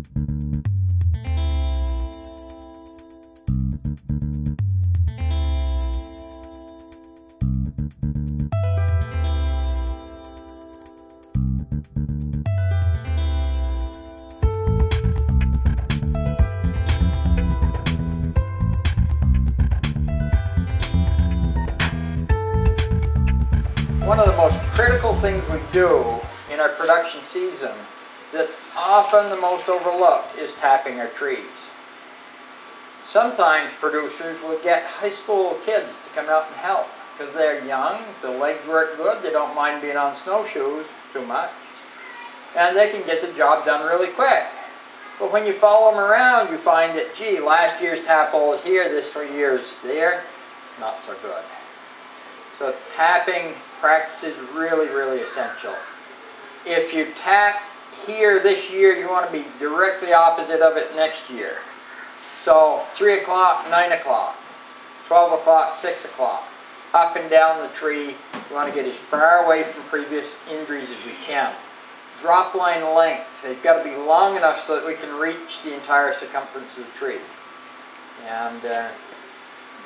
One of the most critical things we do in our production season that's often the most overlooked is tapping our trees. Sometimes producers will get high school kids to come out and help because they're young, the legs work good, they don't mind being on snowshoes too much, and they can get the job done really quick. But when you follow them around, you find that, gee, last year's tap hole is here, this year's there. It's not so good. So tapping practice is really, really essential. If you tap here this year, you want to be directly opposite of it next year. So 3 o'clock, 9 o'clock, 12 o'clock, 6 o'clock, up and down the tree. You want to get as far away from previous injuries as we can. Drop line length, they've got to be long enough so that we can reach the entire circumference of the tree. And uh,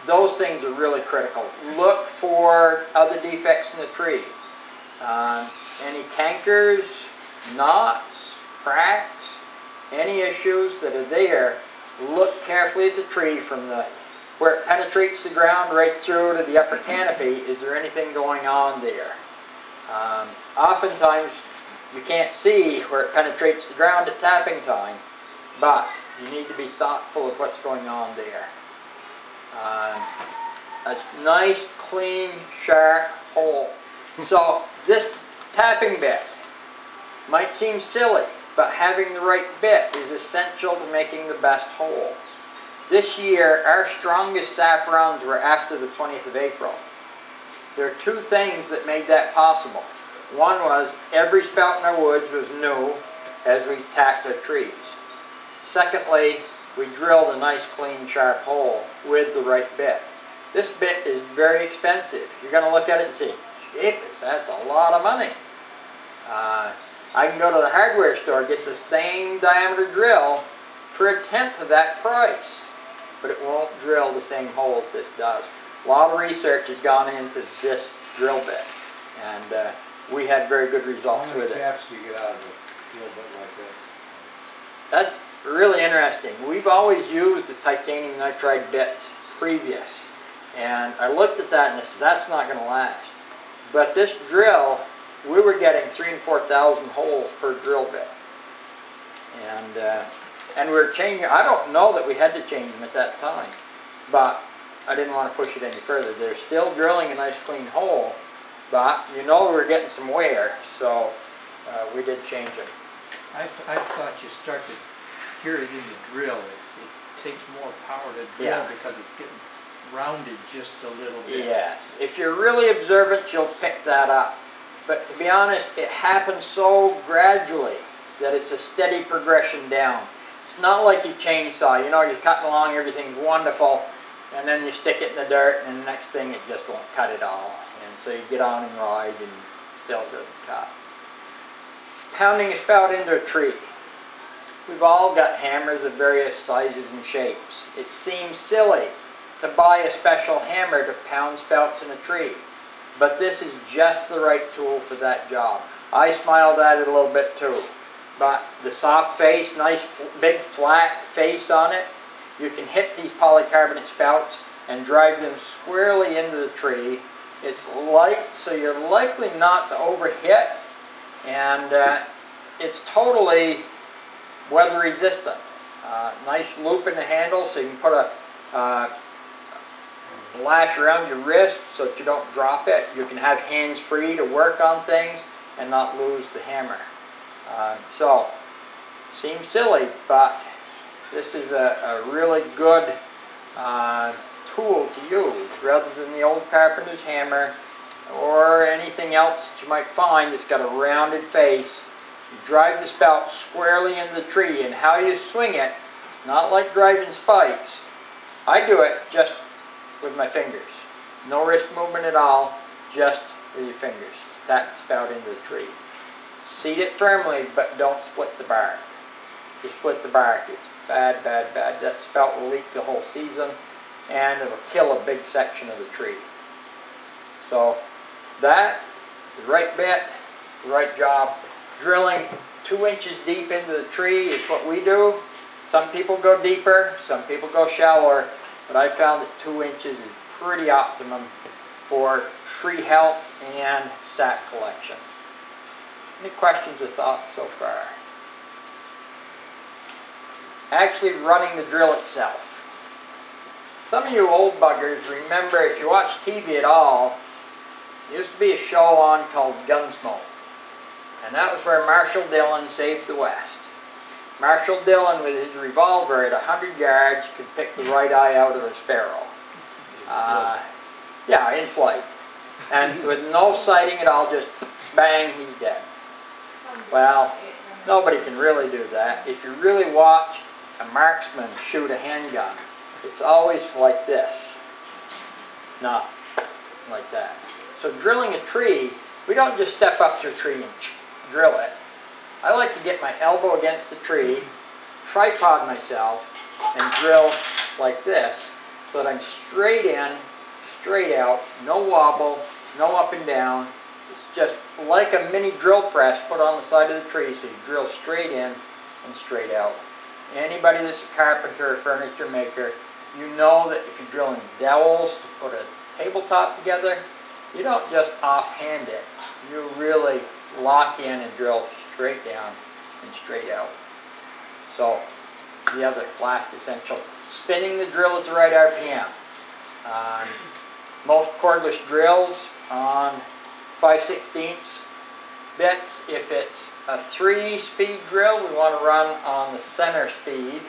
those things are really critical. Look for other defects in the tree. Uh, any cankers, knots, cracks, any issues that are there, look carefully at the tree from the where it penetrates the ground right through to the upper canopy. Is there anything going on there? Um, oftentimes you can't see where it penetrates the ground at tapping time, but you need to be thoughtful of what's going on there. Um, a nice, clean, sharp hole. So this tapping bit might seem silly, but having the right bit is essential to making the best hole. This year, our strongest sap runs were after the 20th of April. There are two things that made that possible. One was every spout in our woods was new as we tapped our trees. Secondly, we drilled a nice clean sharp hole with the right bit. This bit is very expensive. You're going to look at it and say, jeepers, that's a lot of money. Uh, I can go to the hardware store get the same diameter drill for a tenth of that price, but it won't drill the same hole as this does. A lot of research has gone into this drill bit, and uh, we had very good results with it. How many taps do you get out of a drill bit like that? That's really interesting. We've always used the titanium nitride bits previous. And I looked at that and I said, that's not going to last. But this drill, we were getting three and 4,000 holes per drill bit. And, uh, and we were changing, I don't know that we had to change them at that time. But I didn't want to push it any further. They're still drilling a nice clean hole. But you know we were getting some wear. So uh, we did change them. I, th I thought you start to hear it in the drill. It, it takes more power to drill Yeah. because it's getting rounded just a little bit. Yes, if you're really observant, you'll pick that up. But to be honest, it happens so gradually that it's a steady progression down. It's not like you chainsaw, you know, you're cutting along, everything's wonderful, and then you stick it in the dirt, and the next thing it just won't cut at all. And so you get on and ride, and still doesn't cut. Pounding a spout into a tree. We've all got hammers of various sizes and shapes. It seems silly to buy a special hammer to pound spouts in a tree. But this is just the right tool for that job. I smiled at it a little bit too. But the soft face, nice big flat face on it, you can hit these polycarbonate spouts and drive them squarely into the tree. It's light, so you're likely not to overhit, and uh, it's totally weather resistant. Uh, nice loop in the handle so you can put a uh, lash around your wrist so that you don't drop it. You can have hands free to work on things and not lose the hammer. Uh, so, seems silly, but this is a, a really good uh, tool to use rather than the old carpenter's hammer or anything else that you might find that's got a rounded face. You drive the spout squarely into the tree and how you swing it, it's not like driving spikes. I do it just with my fingers. No wrist movement at all, just with your fingers. The spout into the tree. Seat it firmly, but don't split the bark. to split the bark. It's bad, bad, bad. That spout will leak the whole season and it'll kill a big section of the tree. So that, the right bit, the right job. Drilling two inches deep into the tree is what we do. Some people go deeper, some people go shallower, but I found that two inches is pretty optimum for tree health and sap collection. Any questions or thoughts so far? Actually running the drill itself. Some of you old buggers remember, if you watch TV at all, there used to be a show on called Gunsmoke. And that was where Marshal Dillon saved the West. Marshal Dillon, with his revolver at 100 yards, could pick the right eye out of a sparrow. Uh, yeah, in flight. And with no sighting at all, just bang, he's dead. Well, nobody can really do that. If you really watch a marksman shoot a handgun, it's always like this, not like that. So drilling a tree, we don't just step up to a tree and drill it. I like to get my elbow against the tree, tripod myself, and drill like this so that I'm straight in, straight out, no wobble, no up and down. It's just like a mini drill press put on the side of the tree so you drill straight in and straight out. Anybody that's a carpenter or furniture maker, you know that if you're drilling dowels to put a tabletop together, you don't just offhand it. You really lock in and drill straight down and straight out. So the other last essential, spinning the drill at the right RPM. On um, most cordless drills on 5 16 bits, if it's a 3 speed drill, we want to run on the center speed.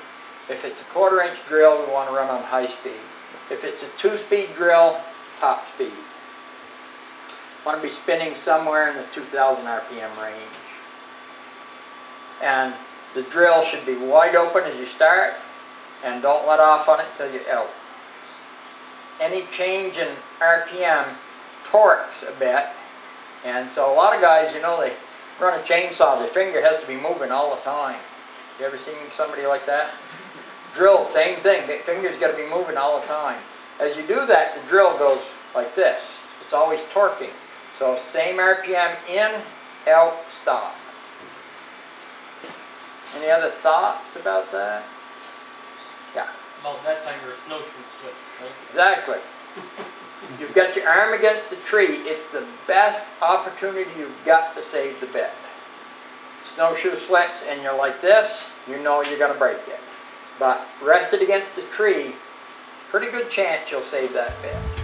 If it's a quarter inch drill, we want to run on high speed. If it's a 2 speed drill, top speed. Want to be spinning somewhere in the 2000 RPM range. And the drill should be wide open as you start and don't let off on it till you're out. Any change in RPM torques a bit and so a lot of guys, you know, they run a chainsaw, their finger has to be moving all the time. You ever seen somebody like that? Drill, same thing, the finger's got to be moving all the time. As you do that, the drill goes like this. It's always torquing. So same RPM in, out, stop. Any other thoughts about that? Yeah, About that time your snowshoe slips, right? exactly. You've got your arm against the tree. It's the best opportunity you've got to save the bed. Snowshoe slips and you're like this, you know you're going to break it. But rested against the tree, pretty good chance you'll save that bed.